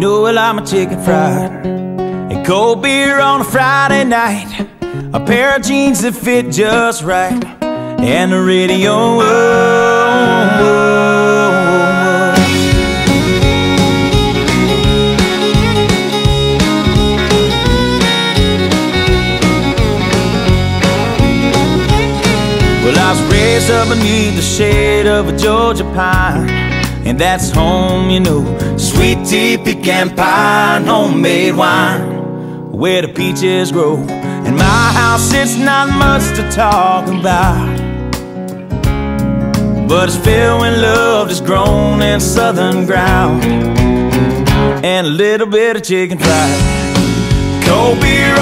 buy my chicken fried. A cold beer on a Friday night. A pair of jeans that fit just right. And the radio. Whoa, whoa, whoa. Well, I was raised up beneath the shade of a Georgia pine. And that's home, you know. Sweet tea, pecan pie, homemade wine. Where the peaches grow. In my house, it's not much to talk about. But it's filled when love is grown in southern ground. And a little bit of chicken fried. Cold beer